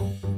you